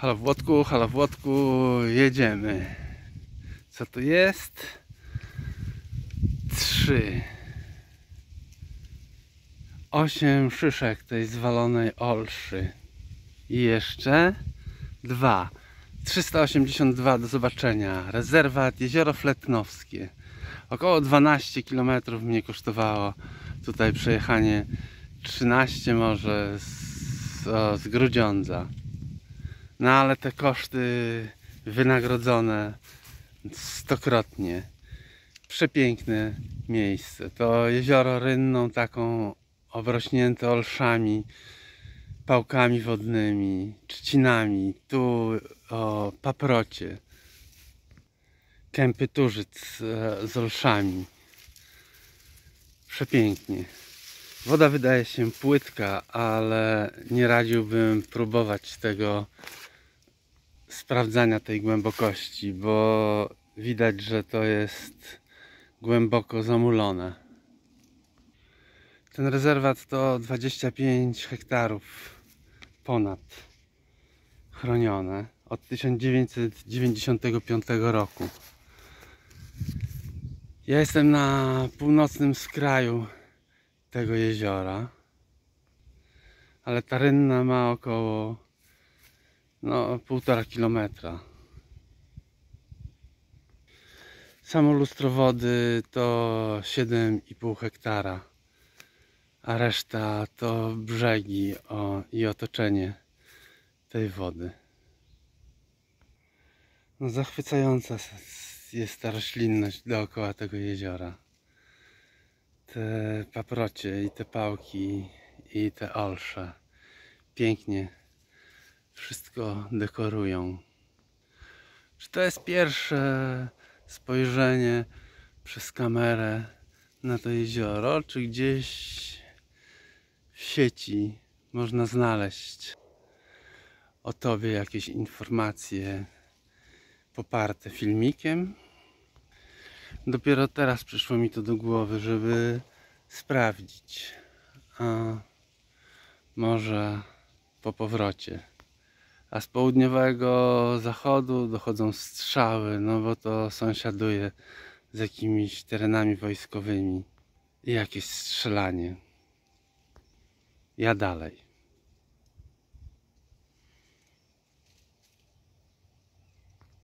Halo Włodku, halo Włodku, jedziemy. Co tu jest? Trzy. Osiem szyszek tej zwalonej olszy. I jeszcze dwa. 382 do zobaczenia. Rezerwat Jezioro Fletnowskie. Około 12 km mnie kosztowało tutaj przejechanie 13 może z, z Grudziądza. No ale te koszty wynagrodzone stokrotnie. Przepiękne miejsce. To jezioro rynną taką obrośnięte olszami, pałkami wodnymi, trzcinami. Tu o paprocie. Kępy Turzyc e, z olszami. Przepięknie. Woda wydaje się płytka, ale nie radziłbym próbować tego sprawdzania tej głębokości, bo widać, że to jest głęboko zamulone. Ten rezerwat to 25 hektarów ponad chronione od 1995 roku. Ja jestem na północnym skraju tego jeziora, ale ta rynna ma około no półtora kilometra. Samo lustro wody to 7,5 hektara, a reszta to brzegi o, i otoczenie tej wody. No, zachwycająca jest ta roślinność dookoła tego jeziora. Te paprocie i te pałki i te olsze pięknie wszystko dekorują. Czy to jest pierwsze spojrzenie przez kamerę na to jezioro, czy gdzieś w sieci można znaleźć o tobie jakieś informacje poparte filmikiem? Dopiero teraz przyszło mi to do głowy, żeby sprawdzić. A może po powrocie a z południowego zachodu dochodzą strzały, no bo to sąsiaduje z jakimiś terenami wojskowymi i jakieś strzelanie. Ja dalej.